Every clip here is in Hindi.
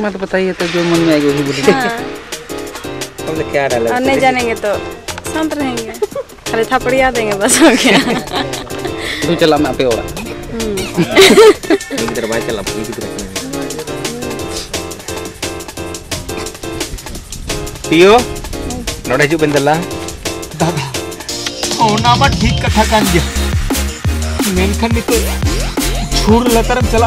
मत बताइए तो जो मन में आएगा वही बोलिए हाँ, हम लोग क्या डाला और नहीं जानेंगे तो शांत रहेंगे। खाली थपड़िया देंगे बस हो गया। तू चला मैं पे होगा एक दरवाज़ा चला पूरी की तरफ़ टियो नोड़े जो बंदला। दादा ओना मा ठीक कथा कान गया मेनखान नितो छुर लतारम चला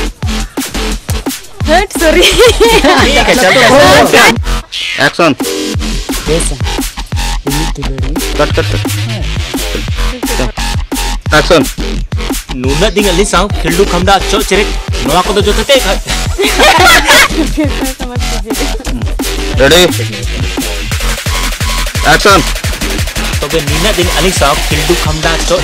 हट सॉरी ठीक है चलते हैं एक्शन जैसा कट कट कट एक्शन नुना दिंगली साउ खिल्डू खमडा अच्छो चिरे नोआ को तो जो थे रेडी एक्शन तबे नीना दिन अली साहब खिल्डू खमडा अच्छो